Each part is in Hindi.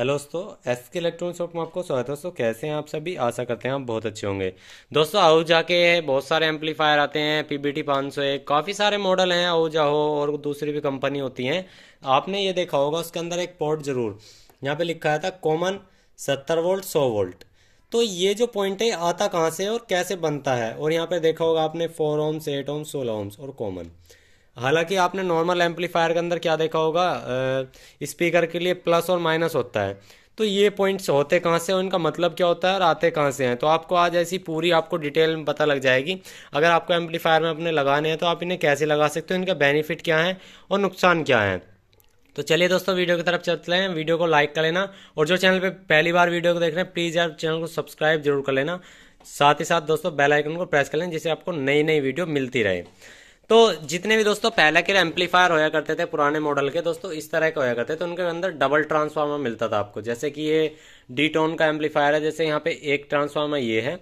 हेलो दोस्तों एस के इलेक्ट्रॉनिक शॉप में आपको स्वागत है दोस्तों। कैसे हैं आप सभी? आशा करते हैं आप बहुत अच्छे होंगे। दोस्तों, आओ जाके बहुत सारे एम्पलीफायर आते हैं पीबीटी 501 काफ़ी सारे मॉडल हैं आओजा हो और दूसरी भी कंपनी होती हैं। आपने ये देखा होगा, उसके अंदर एक पोर्ट ज़रूर। यहाँ पे लिखा था कॉमन सत्तर वोल्ट सौ वोल्ट तो ये जो पॉइंट है आता कहाँ से और कैसे बनता है? और यहाँ पे देखा होगा आपने फोर ओम्स एट ओम्स सोलह ओम्स और कॉमन हालाँकि आपने नॉर्मल एम्पलीफायर के अंदर क्या देखा होगा स्पीकर के लिए प्लस और माइनस होता है। तो ये पॉइंट्स होते कहाँ से इनका मतलब क्या होता है? और आते कहाँ से हैं? तो आपको आज ऐसी पूरी आपको डिटेल में पता लग जाएगी। अगर आपको एम्पलीफायर में अपने लगाने हैं तो आप इन्हें कैसे लगा सकते हो? इनका बेनिफिट क्या है और नुकसान क्या है? तो चलिए दोस्तों, वीडियो की तरफ़ चलते हैं। वीडियो को लाइक कर लेना और जो चैनल पे पहली बार वीडियो को देख रहे हैं प्लीज़ यार चैनल को सब्सक्राइब ज़रूर कर लेना। साथ ही साथ दोस्तों बेल आइकन को प्रेस कर लें जिससे आपको नई नई वीडियो मिलती रहे। तो जितने भी दोस्तों, पहले के एम्पलीफायर होया करते थे, पुराने मॉडल के, दोस्तों, इस तरह के होया करते थे। उनके अंदर डबल ट्रांसफार्मर मिलता था आपको। जैसे कि ये डी टोन का एम्पलीफायर है, जैसे यहाँ पे एक ट्रांसफार्मर ये है,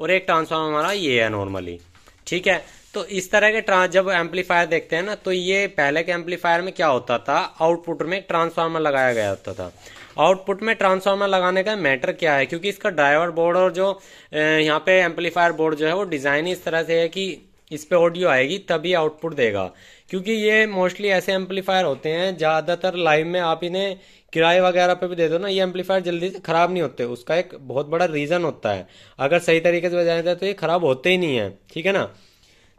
और एक ट्रांसफार्मर हमारा ये है नॉर्मली ठीक है? तो इस तरह के ट्रांस जब एम्पलीफायर देखते हैं ना तो ये पहले के एम्पलीफायर में क्या होता था? आउटपुट में ट्रांसफार्मर लगाया गया होता था। आउटपुट में ट्रांसफार्मर लगाने का मैटर क्या है? क्योंकि इसका ड्राइवर बोर्ड और जो यहाँ पे एम्पलीफायर बोर्ड जो है, वो डिज़ाइन इस तरह से है कि इस पे ऑडियो आएगी, तभी आउटपुट देगा। क्योंकि ये मोस्टली ऐसे एम्पलीफायर होते हैं, ज़्यादातर लाइव में आप इन्हें किराए वगैरह पे भी दे दो ना, ये एम्पलीफायर जल्दी से ख़राब नहीं होते। उसका एक बहुत बड़ा रीज़न होता है। अगर सही तरीके से बजाए जाए तो ये ख़राब होते ही नहीं है, ठीक है ना?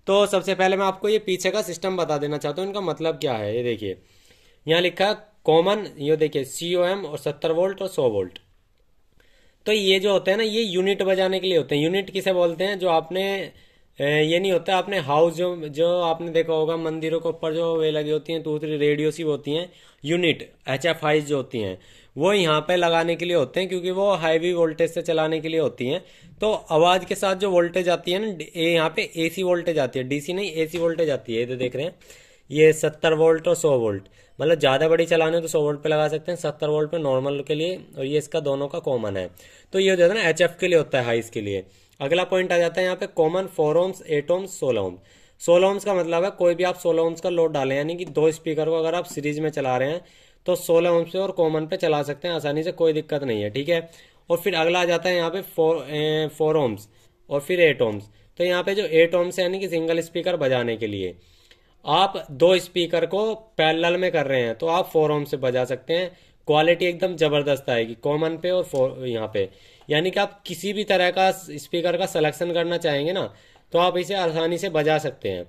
तो सबसे पहले मैं आपको ये पीछे का सिस्टम बता देना चाहता हूँ, इनका मतलब क्या है, ये देखिए। यहाँ लिखा कॉमन ये देखिए सी ओ एम और सत्तर वोल्ट और सौ वोल्ट तो ये जो होते हैं ना, ये यूनिट बजाने के लिए होते हैं। यूनिट किसे बोलते हैं? जो आपने ये नहीं होता, आपने हाउस जो जो आपने देखा होगा, मंदिरों के ऊपर जो वे लगी होती हैं दूसरी रेडियो सी होती हैं यूनिट एच एफ़ आई जो होती हैं, वो यहाँ पे लगाने के लिए होते हैं, क्योंकि वो हाईवी वोल्टेज से चलाने के लिए होती हैं। तो आवाज़ के साथ जो वोल्टेज आती है ना यहाँ पे एसी वोल्टेज आती है डीसी नहीं एसी वोल्टेज आती है ये देख रहे हैं। ये सत्तर वोल्ट और सौ वोल्ट मतलब ज़्यादा बड़ी चलाने तो सौ वोल्ट पे लगा सकते हैं, सत्तर वोल्ट पे नॉर्मल के लिए, और ये इसका दोनों का कॉमन है। तो ये जो है ना एचएफ के लिए होता है हाइस के लिए। अगला पॉइंट आ जाता है यहाँ पे common four ohms eight ohms सोलह ओम सोलह ओम्स का मतलब है कोई भी आप सोलह ओम्स का लोड डालें, यानी कि दो स्पीकर को अगर आप सीरीज़ में चला रहे हैं तो सोलह ओम्स पे और कॉमन पे चला सकते हैं, आसानी से कोई दिक्कत नहीं है, ठीक है? और फिर अगला आ जाता है यहाँ पे फोर ओम्स और फिर एट ओम्स तो यहाँ पे जो एट ओम्स यानी कि सिंगल स्पीकर बजाने के लिए, आप दो स्पीकर को पैरेलल में कर रहे हैं तो आप फोर ओम से बजा सकते हैं। क्वालिटी एकदम ज़बरदस्त आएगी कॉमन पे और फोर यहाँ पे। यानी कि आप किसी भी तरह का स्पीकर का सलेक्शन करना चाहेंगे ना तो आप इसे आसानी से बजा सकते हैं।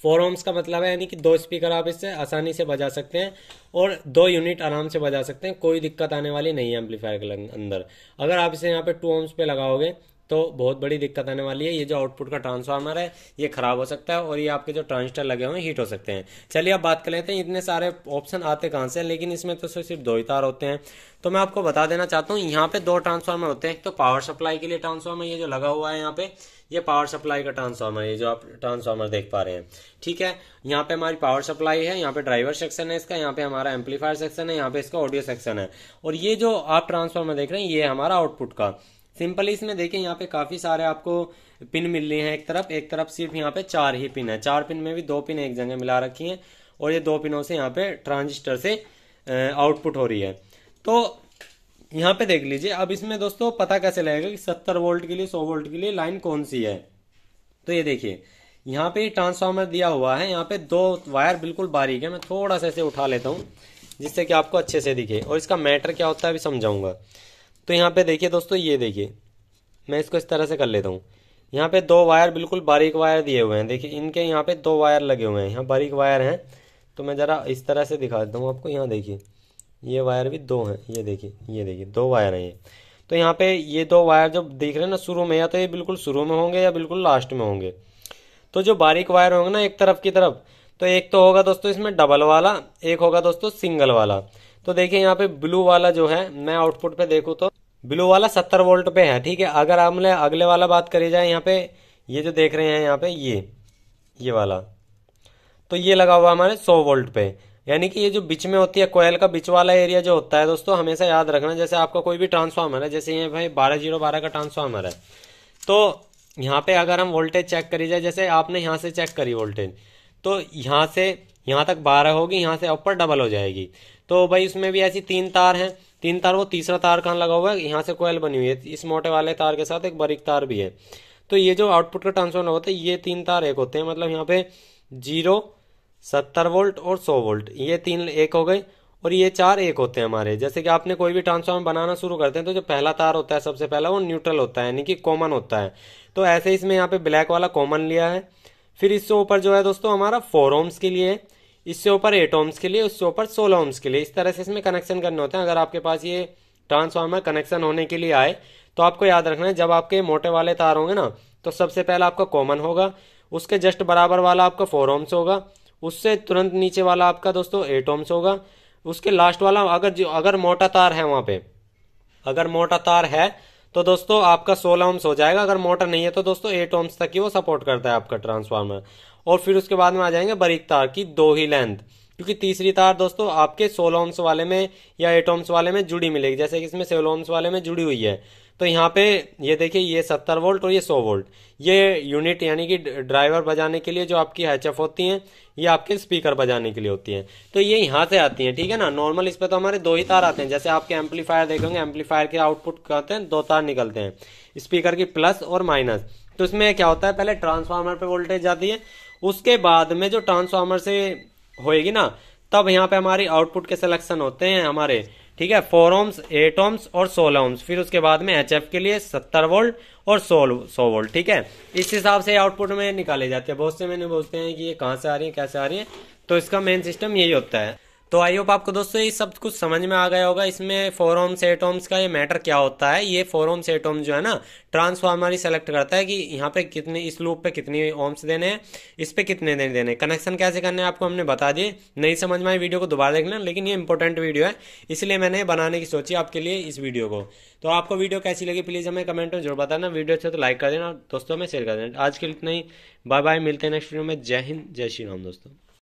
फोर ओम्स का मतलब है यानी कि दो स्पीकर आप इससे आसानी से बजा सकते हैं और दो यूनिट आराम से बजा सकते हैं, कोई दिक्कत आने वाली नहीं है एम्पलीफायर के अंदर। अगर आप इसे यहाँ पे टू ओम्स पे लगाओगे तो बहुत बड़ी दिक्कत आने वाली है। ये जो आउटपुट का ट्रांसफार्मर है, ये खराब हो सकता है और ये आपके जो ट्रांजिस्टर लगे हुए हैं हीट हो सकते हैं। चलिए अब बात कर लेते हैं, इतने सारे ऑप्शन आते कहाँ से लेकिन इसमें तो सिर्फ़ दो ही तार होते हैं। तो मैं आपको बता देना चाहता हूँ, यहाँ पे दो ट्रांसफार्मर होते हैं। एक तो पावर सप्लाई के लिए ट्रांसफार्मर ये जो लगा हुआ है यहाँ पे, ये पावर सप्लाई का ट्रांसफार्मर है जो आप ट्रांसफार्मर देख पा रहे हैं। ठीक है? यहाँ पे हमारी पावर सप्लाई है, यहाँ पे ड्राइवर सेक्शन है इसका, यहाँ पे हमारा एम्पलीफायर सेक्शन है, यहाँ पे इसका ऑडियो सेक्शन है। और ये जो आप ट्रांसफार्मर देख रहे हैं, ये हमारा आउटपुट का। सिंपली इसमें देखिए, यहाँ पे काफ़ी सारे आपको पिन मिल रहे हैं एक तरफ़ एक तरफ़ सिर्फ़ यहाँ पे चार ही पिन है। चार पिन में भी दो पिन एक जगह मिला रखी हैं और ये दो पिनों से यहाँ पे ट्रांजिस्टर से आउटपुट हो रही है। तो यहाँ पे देख लीजिए, अब इसमें दोस्तों पता कैसे लगेगा कि सत्तर वोल्ट के लिए, सौ वोल्ट के लिए लाइन कौन सी है? तो ये देखिए, यहाँ पे ट्रांसफार्मर दिया हुआ है, यहाँ पे दो वायर बिल्कुल बारीक है, मैं थोड़ा सा ऐसे उठा लेता हूँ, जिससे कि आपको अच्छे से दिखे। और इसका मैटर क्या होता है, अभी समझाऊँगा। तो यहाँ पे देखिए दोस्तों, ये देखिए। मैं इसको इस तरह से कर लेता हूँ। यहाँ पे दो वायर बिल्कुल बारीक वायर दिए हुए हैं। देखिए, इनके यहाँ पे दो वायर लगे हुए हैं। यहाँ बारीक वायर हैं। तो मैं ज़रा इस तरह से दिखा देता हूँ आपको। यहाँ देखिए, ये वायर भी दो हैं। ये देखिए ये देखिए, दो वायर हैं ये। तो यहाँ पे ये दो वायर जब देख रहे हैं ना शुरू में, या तो ये बिल्कुल शुरू में होंगे या बिल्कुल लास्ट में होंगे। तो जो बारीक वायर होंगे ना एक तरफ़ की तरफ़ तो एक तो होगा दोस्तों इसमें डबल वाला, एक होगा दोस्तों सिंगल वाला। तो देखिए यहाँ पे ब्लू वाला जो है, मैं आउटपुट पे देखूँ तो ब्लू वाला सत्तर वोल्ट पे है, ठीक है? अगर हमने अगले वाला बात करी जाए, यहाँ पे ये जो देख रहे हैं, यहाँ पे ये ये वाला तो ये लगा हुआ हमारे सौ वोल्ट पे। यानी कि ये जो बीच में होती है, कोयल का बीच वाला एरिया जो होता है, दोस्तों, हमेशा याद रखना, जैसे आपका कोई भी ट्रांसफार्मर है, जैसे ये भाई बारह ज़ीरो बारह का ट्रांसफार्मर है तो यहाँ पे अगर हम वोल्टेज चेक करी जाए, जैसे आपने यहाँ से चेक करी वोल्टेज तो यहाँ से, यहाँ तक बारह होगी, यहाँ से ऊपर डबल हो जाएगी। तो भाई, उसमें भी ऐसी तीन तार हैं तीन तार, वो तीसरा तार कहाँ लगा हुआ है? यहाँ से कोयल बनी हुई है। इस मोटे वाले तार के साथ एक बारीक तार भी है। तो ये जो आउटपुट का ट्रांसफॉर्मर होता है, ये तीन तार एक होते हैं। मतलब यहाँ पे ज़ीरो, सत्तर वोल्ट और सौ वोल्ट ये तीन एक हो गए और ये चार एक होते हैं हमारे। जैसे कि आपने कोई भी ट्रांसफॉर्मर बनाना शुरू करते हैं तो जो पहला तार होता है, सबसे पहला वो न्यूट्रल होता है, यानी कि कॉमन होता है। तो ऐसे इसमें यहाँ पे ब्लैक वाला कॉमन लिया है। फिर इससे ऊपर जो है दोस्तों, हमारा फोर ओम्स के लिए इससे ऊपर एट ओम्स के लिए, उससे ऊपर सोलह ओम्स के लिए। इस तरह से इसमें कनेक्शन करने होते हैं। अगर आपके पास ये ट्रांसफार्मर कनेक्शन होने के लिए आए तो आपको याद रखना है, जब आपके मोटे वाले तार होंगे ना तो सबसे पहला आपका कॉमन होगा। उसके जस्ट बराबर वाला आपका फोर ओम्स होगा। उससे तुरंत नीचे वाला आपका दोस्तों एट ओम्स होगा। उसके लास्ट वाला, अगर जो, अगर मोटा तार है वहाँ पे, अगर मोटा तार है तो दोस्तों आपका सोलह ओम्स हो जाएगा। अगर मोटर नहीं है तो दोस्तों एट ओम्स तक ही वो सपोर्ट करता है आपका ट्रांसफार्मर और फिर उसके बाद में आ जाएँगे बारीक तार की दो ही लेंथ क्योंकि तीसरी तार दोस्तों, आपके सोलोम्स वाले में या एटोम्स वाले में जुड़ी मिलेगी। जैसे कि इसमें सोलह ओम्स वाले में जुड़ी हुई है। तो यहाँ पे ये देखिए, ये सत्तर वोल्ट और ये सौ वोल्ट ये यूनिट यानी कि ड्राइवर बजाने के लिए जो आपकी एच होती हैं, ये आपके स्पीकर बजाने के लिए होती हैं। तो ये यहाँ से आती हैं, ठीक है ना? नॉर्मल इस पर तो हमारे दो ही तार आते हैं। जैसे आपके एम्पलीफायर देखेंगे एम्पलीफायर के आउटपुट कहते हैं, दो तार निकलते हैं। स्पीकर की प्लस और माइनस तो इसमें क्या होता है? पहले ट्रांसफार्मर पे वोल्टेज जाती है। उसके बाद में जो ट्रांसफार्मर से होएगी ना, तब यहाँ पे हमारी आउटपुट के सिलेक्शन होते हैं हमारे, ठीक है? फोर ओम्स एट ओम्स और सोलह ओम्स फिर उसके बाद में एचएफ के लिए सत्तर वोल्ट और सोल, सौ वोल्ट ठीक है? इस हिसाब से आउटपुट में निकाले जाते हैं। बहुत से मैंने बोलते हैं कि ये कहाँ से आ रही है, कैसे आ रही है? तो इसका मेन सिस्टम यही होता है। तो आई होप आपको दोस्तों ये सब कुछ समझ में आ गया होगा। इसमें फोर ओम्स एट ओम्स का ये मैटर क्या होता है? ये फोर ओम्स एट जो है ना ट्रांसफार्मर ही सेलेक्ट करता है कि यहाँ पे कितने, इस लूप पे कितनी ओम्स देने हैं, इस पे कितने देने देने कनेक्शन कैसे करने हैं आपको हमने बता दिए। नहीं समझ में आई वीडियो को दोबारा देखना, लेकिन ये इंपॉर्टेंट वीडियो है, इसलिए मैंने बनाने की सोची आपके लिए इस वीडियो को। तो आपको वीडियो कैसी लगी प्लीज़ हमें कमेंट में ज़रूर बताना। वीडियो अच्छे तो लाइक कर देना दोस्तों में शेयर कर देना। आज के लिए इतना ही। बाय बाय मिलते हैं नेक्स्ट वीडियो में। जय हिंद, जय श्री राम दोस्तों।